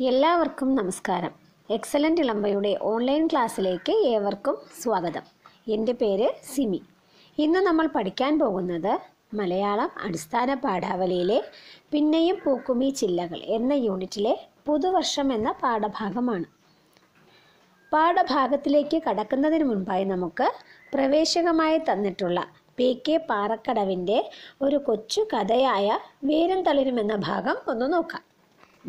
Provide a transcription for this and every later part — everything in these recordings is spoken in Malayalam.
എല്ലാവർക്കും നമസ്കാരം. എക്സലന്റ് ഇളമ്പയുടെ ഓൺലൈൻ ക്ലാസ്സിലേക്ക് ഏവർക്കും സ്വാഗതം. എന്റെ പേര് സിമി. ഇന്ന് നമ്മൾ പഠിക്കാൻ പോകുന്നത് മലയാളം അടിസ്ഥാന പാഠാവലിയിലെ പിന്നെയും പൂക്കുമി ചില്ലകൾ എന്ന യൂണിറ്റിലെ പുതുവർഷം എന്ന പാഠഭാഗമാണ്. പാഠഭാഗത്തിലേക്ക് കടക്കുന്നതിന് മുൻപായി നമുക്ക് പ്രവേശകമായി തന്നിട്ടുള്ള പി കെ പാറക്കടവിന്റെ ഒരു കൊച്ചു കഥയായ വീരം തളിരും എന്ന ഭാഗം ഒന്ന് നോക്കാം.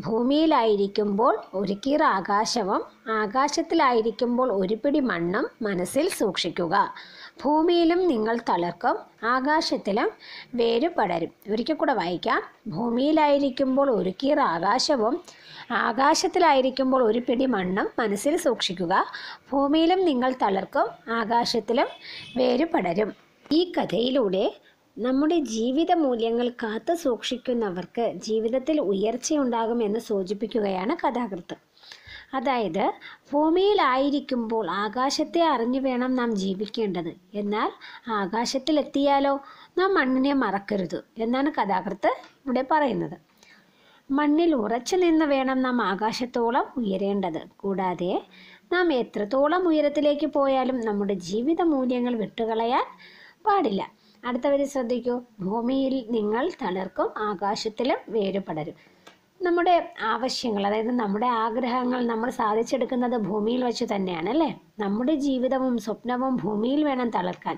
ഭൂമിയിലായിരിക്കുമ്പോൾ ഒരു കീർ ആകാശവും ആകാശത്തിലായിരിക്കുമ്പോൾ ഒരു പിടി മണ്ണും മനസ്സിൽ സൂക്ഷിക്കുക. ഭൂമിയിലും നിങ്ങൾ തളർക്കും ആകാശത്തിലും വേര് പടരും ഒരിക്കൽ കൂടെ വായിക്കാം. ഭൂമിയിലായിരിക്കുമ്പോൾ ഒരു കീർ ആകാശവും ആകാശത്തിലായിരിക്കുമ്പോൾ ഒരു പിടി മണ്ണും മനസ്സിൽ സൂക്ഷിക്കുക. ഭൂമിയിലും നിങ്ങൾ തളർക്കും ആകാശത്തിലും വേര് പടരും ഈ കഥയിലൂടെ നമ്മുടെ ജീവിത മൂല്യങ്ങൾ കാത്തു സൂക്ഷിക്കുന്നവർക്ക് ജീവിതത്തിൽ ഉയർച്ചയുണ്ടാകുമെന്ന് സൂചിപ്പിക്കുകയാണ് കഥാകൃത്ത്. അതായത് ഭൂമിയിലായിരിക്കുമ്പോൾ ആകാശത്തെ അറിഞ്ഞു വേണം നാം ജീവിക്കേണ്ടത്. എന്നാൽ ആകാശത്തിലെത്തിയാലോ? നാം മണ്ണിനെ മറക്കരുത് എന്നാണ് കഥാകൃത്ത് ഇവിടെ പറയുന്നത്. മണ്ണിൽ ഉറച്ചു നിന്ന് വേണം നാം ആകാശത്തോളം ഉയരേണ്ടത്. കൂടാതെ നാം എത്രത്തോളം ഉയരത്തിലേക്ക് പോയാലും നമ്മുടെ ജീവിത മൂല്യങ്ങൾ വിട്ടുകളയാൻ പാടില്ല. അടുത്ത വരി ശ്രദ്ധിക്കൂ. ഭൂമിയിൽ നിങ്ങൾ തളർക്കും ആകാശത്തിലും വേരുപടരും. നമ്മുടെ ആവശ്യങ്ങൾ അതായത് നമ്മുടെ ആഗ്രഹങ്ങൾ നമ്മൾ സാധിച്ചെടുക്കുന്നത് ഭൂമിയിൽ വെച്ച് തന്നെയാണ് അല്ലേ? നമ്മുടെ ജീവിതവും സ്വപ്നവും ഭൂമിയിൽ വേണം തളർക്കാൻ.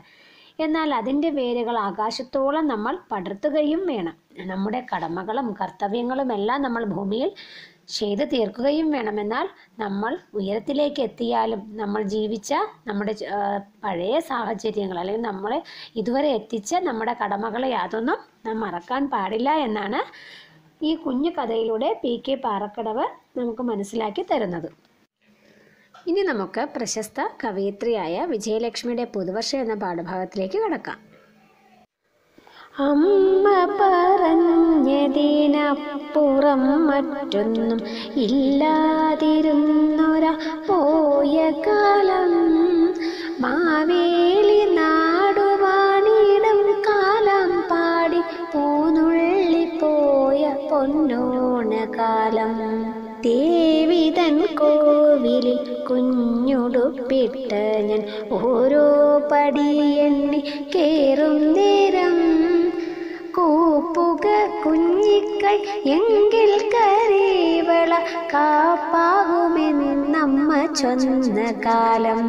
എന്നാൽ അതിന്റെ വേരുകൾ ആകാശത്തോളം നമ്മൾ പടർത്തുകയും വേണം. നമ്മുടെ കടമകളും കർത്തവ്യങ്ങളും എല്ലാം നമ്മൾ ഭൂമിയിൽ ചെയ്തു തീർക്കുകയും വേണമെന്നാൽ നമ്മൾ ഉയരത്തിലേക്ക് എത്തിയാലും നമ്മൾ ജീവിച്ച നമ്മുടെ പഴയ സാഹചര്യങ്ങൾ അല്ലെങ്കിൽ നമ്മൾ ഇതുവരെ എത്തിച്ച നമ്മുടെ കടമകളെ യാതൊന്നും നാം മറക്കാൻ പാടില്ല എന്നാണ് ഈ കുഞ്ഞു കഥയിലൂടെ പി കെ പാറക്കടവ് നമുക്ക് മനസ്സിലാക്കി തരുന്നത്. ഇനി നമുക്ക് പ്രശസ്ത കവയിത്രിയായ വിജയലക്ഷ്മിയുടെ പുതുവർഷം എന്ന പാഠഭാഗത്തിലേക്ക് കടക്കാം. അമ്മ പറഞ്ഞതിനപ്പുറം മറ്റൊന്നും ഇല്ലാതിരുന്നൊര പോയ കാലം. മാവേലി നാടുവാണിടം കാലം പാടി പൂനുള്ളി പോയ പൊന്നോണ കാലം ദേവിതൻ കോവിലിൽ കുഞ്ഞുടുപ്പിട്ട ഞാൻ ഓരോ പടിയെണ്ണി കേറും നേരം എങ്കിൽ കരേവള കാപ്പാകുമെന്നമ്മ ചൊന്ന കാലം.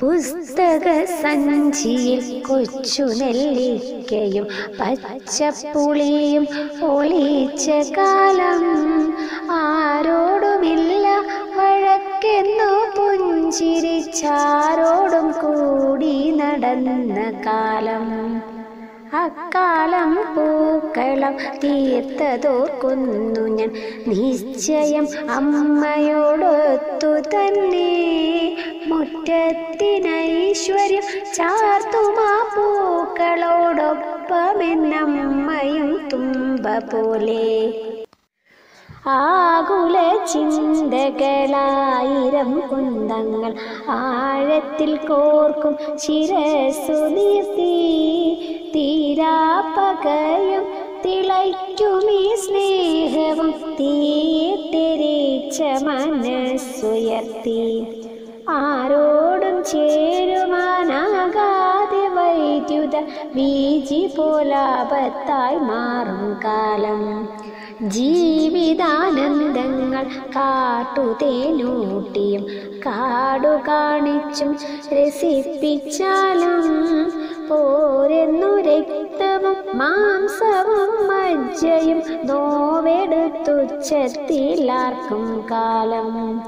പുസ്തക സഞ്ചിയിൽ കൊച്ചു നെല്ലിക്കയും പച്ചപ്പുളിയും ഒളിച്ച കാലം. ആരോടുമില്ല വഴക്കെന്നു പുഞ്ചിരിച്ചാരോടും കൂടി നടന്ന കാലം. അക്കാലം പൂക്കളം തീർത്തതോർക്കുന്നു ഞാൻ. നിശ്ചയം അമ്മയോടൊത്തു തന്നെ. മുറ്റത്തിനൈശ്വര്യം ചാർത്തുമാ പൂക്കളോടൊപ്പമെന്നമ്മയും തുമ്പ പോലെ ആകുല ചിന്തകളായിരം കുന്തങ്ങൾ ആഴത്തിൽ കോർക്കും ശിരസു നീർത്തി തീരാപ്പകയും ഈ സ്നേഹവും തീർത്തിരിച്ച മനസ്സുയർത്തി. ആരോടും ചേരുവാനാകാതെ വൈദ്യുത വീജി പോലാപത്തായി മാറും കാലം. ജീവിതാനന്ദങ്ങൾ കാട്ടുതേനൂട്ടിയും കാടു കാണിച്ചും രസിപ്പിച്ചാലും പോരെന്നു രക്തവും മാംസവും മജ്ജയും നോവെടുത്തുച്ചത്തിലാർക്കും കാലം.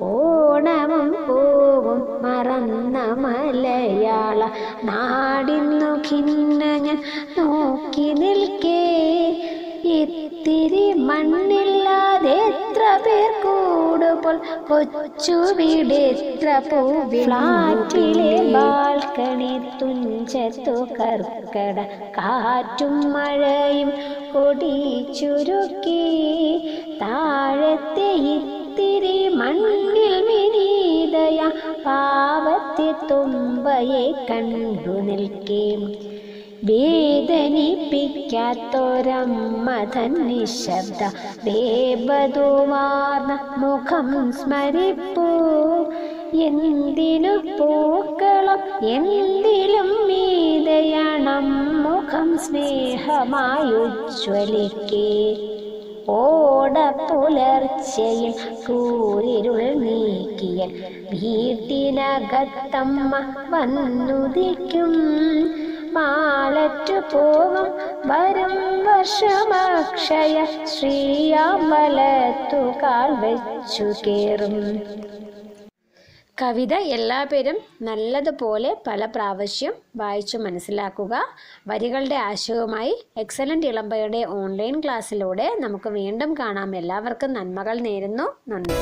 ഓണവും പൂവും മറന്ന മലയാള നാടിന്നു ഖിന്ന ഞാൻ നോക്കി നിൽക്കേ ഇത്തിരി മണ്ണില്ലാതെ എത്ര പേർ കൂടുമ്പോൾ കൊച്ചു വീടെത്ര പൂവിളാറ്റിലെ ബാൽക്കണി തുഞ്ചത്തു കർക്കട കാറ്റും മഴയും കൊടിച്ചുരുക്കി താഴത്തെ ഇത്തിരി മണ്ണിൽ വിനീതയ പാവത്തെ തുമ്പയെ കണ്ടു നിൽക്കേ. വേദനിപ്പിക്കാത്തൊരമ്മ തൻ നിശബ്ദ വേബതുവാർന്ന മുഖം സ്മരിപ്പൂ. എന്തിനു പൂക്കളം എന്തിലും മീതയണം മുഖം സ്നേഹമായുജ്വലിക്കേ ഓടപ്പുലർച്ചയിൽ കൂരിരുൾ നീക്കിയൽ വീട്ടിനകത്തമ്മ വന്നുദിക്കും. മാളറ്റു പോകും വരും വർഷമാക്ഷയ ശ്രീയാമ്പലത്തു കാൽ വെച്ചു കേറും. കവിത എല്ലാ പേരും നല്ലതുപോലെ പല പ്രാവശ്യം വായിച്ചു മനസ്സിലാക്കുക. വരികളുടെ ആശയവുമായി എക്സലന്റ് ഇളമ്പയുടെ ഓൺലൈൻ ക്ലാസ്സിലൂടെ നമുക്ക് വീണ്ടും കാണാം. എല്ലാവർക്കും നന്മകൾ നേരുന്നു. നന്ദി.